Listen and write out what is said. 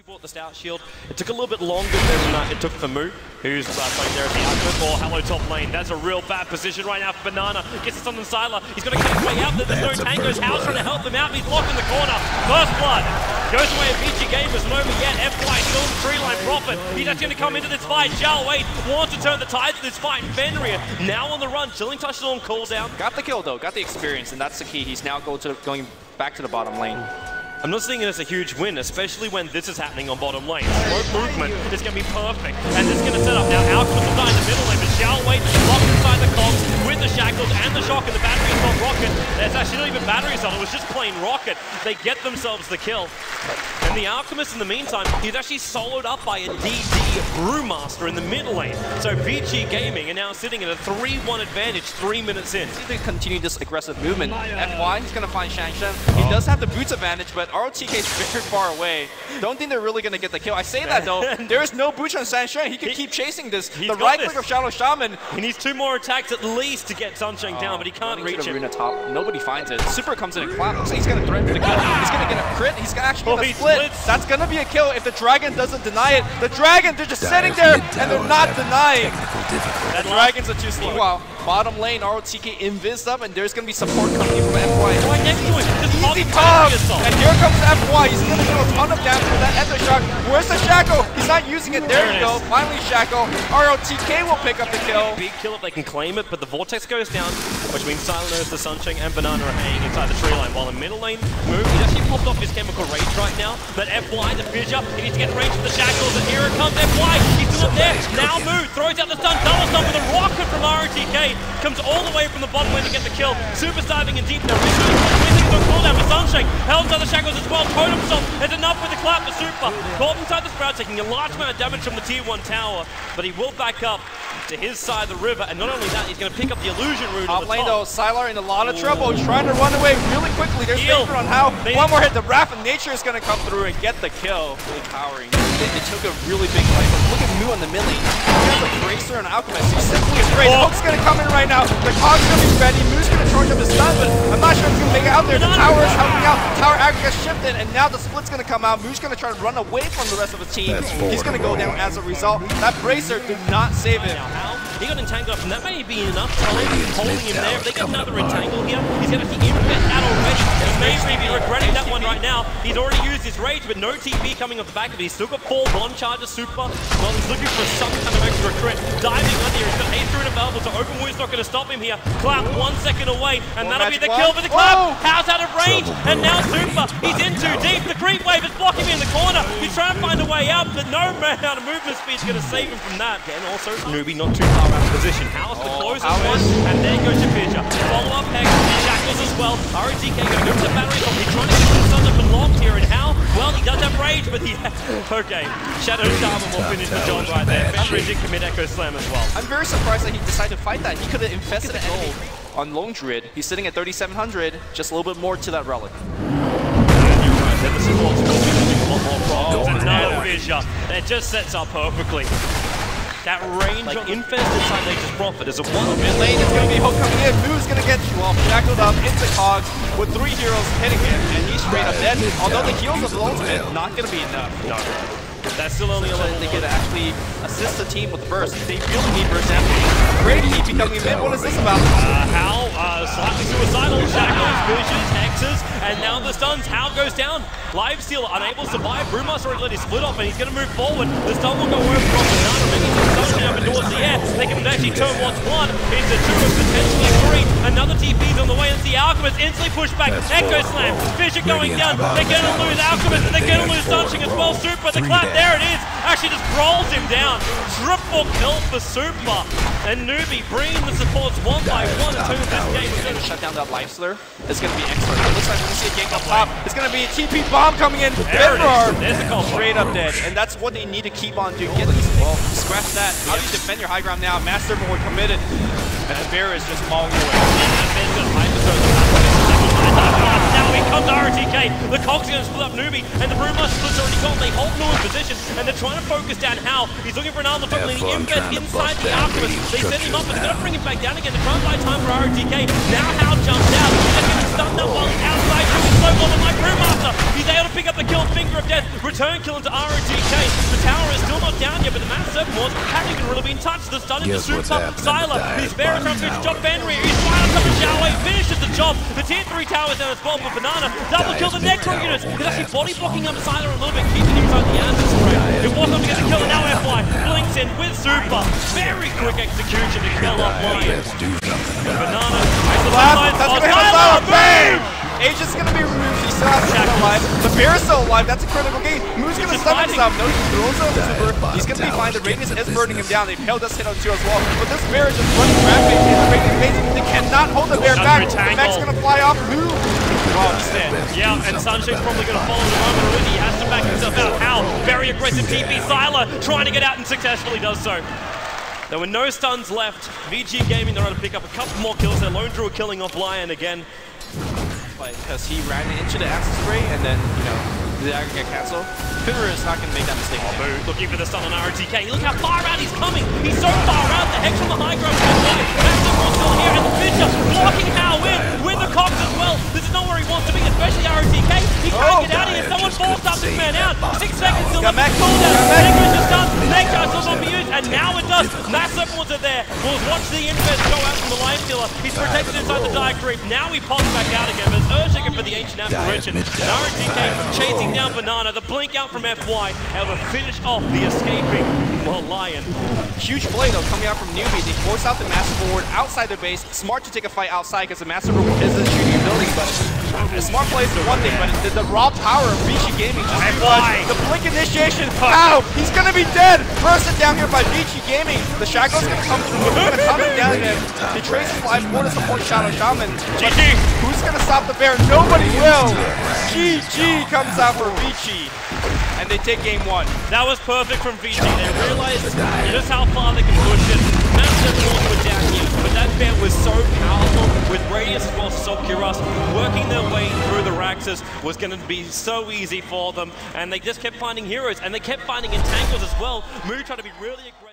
He bought the Stout Shield. It took a little bit longer than uh, it took for Moo, who's uh, playing there as the output. Or Hello top lane. That's a real bad position right now for Banana. Gets it on the Sylar. He's going to get his way out. There. There's no tangos. How's trying to help him out. He's locked in the corner. First blood. Goes away at BG Gamers. Not over yet. FY still in the tree line. Profit. He's actually going to come into this fight. Jal Wade wants to turn the tides of this fight. And Fenrir now on the run. Chilling touches on cooldown. Got the kill though, got the experience, and that's the key. He's now go to going back to the bottom lane. I'm not seeing it as a huge win, especially when this is happening on bottom lane. Slow movement is going to be perfect, and this is going to set up now. Die in the middle lane, but Xiao Wei locked inside the cogs with the shackles and the shock and the battery assault rocket. There's actually not even battery assault, it was just plain rocket. They get themselves the kill. And the Alchemist, in the meantime, he's actually soloed up by a DD Brewmaster in the mid lane. So VG Gaming are now sitting at a 3-1 advantage three minutes in. If they continue this aggressive movement, oh, FY, he's going to find Shang Shen. Uh-huh. He does have the boots advantage, but ROTK is very far away. Don't think they're really going to get the kill. I say that though, there is no boots on Shang Shen. He can He- keep chasing this. The right this. click of Shadow Shaman. He needs two more attacks at least to get Sunshine down, uh, but he can't reach the it. Top. Nobody finds it. Super comes in and claps. He's going to threaten for the kill. He's going to get a crit. He's actually Oh, going he to split. splits. That's going to be a kill if the Dragon doesn't deny it. The Dragon, they're just sitting there and they're not denying. That The Dragons are too slow. Wow. Bottom lane, ROTK invis up, and there's going to be support coming in from FY. Right next to him, just Easy popping top! And here comes FY. He's going to do a ton of damage with that Ether Shock. Where's the Shackle? Not using it. There, There you go. Finally, Shackle. ROTK will pick up the kill. Big kill if they can claim it, but the Vortex goes down, which means Silent Earth, the Sunshine, and Banana are hanging inside the tree line, while in middle lane, Move, he's actually popped off his Chemical Rage right now, but FY, the fissure, he needs to get range with the Shackles, and here it comes FY, he's still up there, now Move, throws out the stun, double stun with a rocket from ROTK, comes all the way from the bottom lane to get the kill, super diving in deep now, Ritually, missing the cooldown for Sunshine, held out the Shackles as well, Totem Assault, it's enough with the clap for Super, caught inside the Sprout, taking a large amount of damage from the tier 1 tower, but he will back up to his side of the river, and not only that, he's going to pick up the illusion rune on Top the lane top. though, Sylar in a lot of trouble. He's trying to run away really quickly. There's Heal. danger on how. They- One more hit, the Wrath of Nature is going to come through and get the kill. Really powering. They, they took a really big fight. But look at Moo on the millie. He has a Bracer and Alchemist. He's simply afraid. Oh. The hook's going to come in right now. The Cog's going to be ready. Moo's going to charge up his stun, but I'm not sure if he's going to make it out there. The Banana. tower is helping out. Tower aggregate shifted, and now the split's going to come out. Moo's going to try to run away from the rest of his team. He's going to go down as a result. That Bracer did not save him. Now. He got entangled up, and that may be enough time holding him there. If they get another up entangle here, he's going to may really be regretting that one right now. He's already used his rage, but no TP coming off the back of it. He's still got four one charges super. Well, he's looking for some kind of extra crit. Diving under here, he's got Ace Rune available, so Open Wound's not going to stop him here. Clap one second away, and More that'll be the kill for the Clap. House out of range, and now. Super, he's in too deep. The creep wave is blocking him in the corner. He's trying to find a way out, but no amount of movement speed is going to save him from that. Again, also, Newbee not too far out of position. House the Oh, closest one, and there goes your but he... okay, Shadow Shaman will finish the job right there. Fenrir did commit Echo Slam as well. I'm very surprised that he decided to fight that. He could have infested the enemy on Lone Druid. He's sitting at 3,700, just a little bit more to that relic. You're right, then the support's going to be a lot more problems. Another Fissure. That just sets up perfectly. That range on Infest inside Nature's Prophet is a one Mid lane is going to be Hook coming in. Moo's going to get well shackled up into Cogs with three heroes hitting him, and he's straight up dead. Although the heals of the ultimate not going to be enough. No. That's still only a So level they one. could actually assist the team with the burst. They really need burst empty. Great TP coming in. What is this about? Uh, Hal, uh, slightly suicidal, shackles, visions, hexes, and now the stuns. Hal goes down. Live Steal unable to survive. Brewmaster already let his split off, and he's going to move forward. The stun will go over from Banana, making some up and towards the air. They can actually turn what's one into two and potentially three. Another TP's on the way, and the Alchemist instantly pushed back. That's Echo. Slam. Fissure going down. They're going to lose Alchemist, and they're going to lose. Sunshine as well. Super, the clap, there it is. Actually just rolls him down. Triple kill for Super. And Newbee bringing the supports one by one and turning this game. He's going to shut down that life slur. It's going to be excellent. It looks like we're going to see a gank up top. It's going to be a TP bomb coming in. There it is. Bednar There's the combo. straight up dead, and that's what they need to keep on doing. Get these. Well, scratch that. How do you defend your high ground now? Master Board committed, and the bear is just mauling away. Comes RTK. The Cogs are going to split up Newbee, and the Brewmaster split's already gone. They hold no in position, and they're trying to focus down Hal. He's looking for an armor top Have leading fun Infest trying to inside the radiant They set him up, but they're going to bring him back down again. They're trying to buy time for RTK. Now Hal jumps out. And he's stunned up while he's outside doing so well with my Brewmaster. He's able to pick up the kill, Finger of Death, return kill into ROTK. The tower is still not down yet, but the Mass Serpent Wards haven't even really been touched. The stun into Super, happening to Sylar. die He's very trying to job Fenrir. He's right on top of Xiaowei, finishes the job. The tier 3 tower's down as well for Banana. Double kill the Necro units. He's actually body blocking up Sylar a little bit, keeping him inside the Acid Spray. It was not to get the kill, and now FY in with Super. Very quick execution to kill off Lion. Let's do something about. Banana. makes the Last, that's gonna hit Sylar, Sylar. Bang! Age is gonna be removed. He still has to alive. The bear is still alive. That's a critical game. Moon's gonna He's stun fighting. himself. No, he throws a super. He's gonna be fine. The radius is burning him business. down. The Impale does hit on two as well. But this bear is just running rampage in the radiant base. They cannot hold the bear back. The tangle. mech's gonna fly off. Move. Oh, dead. Yeah, and Sunshake's probably going to follow the moment already. He has to back himself out. How? Very aggressive TP. Sylar trying to get out and successfully does so. There were no stuns left. VG Gaming, they're going to pick up a couple more kills. Their lone druid killing off Lion again. because he ran into the Acid Spray and then, you know, the get cancelled. Fibber is not going to make that mistake. Boo, looking for the stun on RTK. Look how far out he's coming. He's so far out. The Hex from the high ground there. War still here. And the Fissure blocking How in with Cogs as well. This is not where he wants to be, especially RTK. He can't Oh, get out of here. Someone forced up this man out. Six seconds till the cooldown. Got mech. Necro just done. Necro still not be used. And now it does. Massive Wars are there. We'll watch the Invis go out from the Lion Killer. He's protected inside the Dire Creep. Now he pops back out again. There's Urshiker for the Ancient Apparition. And mid-tower. RTK chasing down Banana. The blink out from FY. Able to finish off the escaping well, Lion. Huge play though coming out from Newbee. They force out the master forward outside the base. Smart to take a fight outside because the master forward isn't shooting ability, but a smart play is one thing, but the, the raw power of Vici Gaming just And too why? The blink initiation. Ow! He's gonna be dead! Bursted down here by Vici Gaming. The Shackle's gonna come through. They're gonna come down again. They trace his life for the support Shadow Shaman. GG. Who's gonna stop the bear? Nobody will! GG comes out for Vici. And they take game one. That was perfect from VG. They realized just how far they can push it. Massive were down here, but that bet was so powerful with Radius as well Sokuras working their way through the Raxus was going to be so easy for them. And they just kept finding heroes, and they kept finding entangles as well. Moo tried to be really aggressive.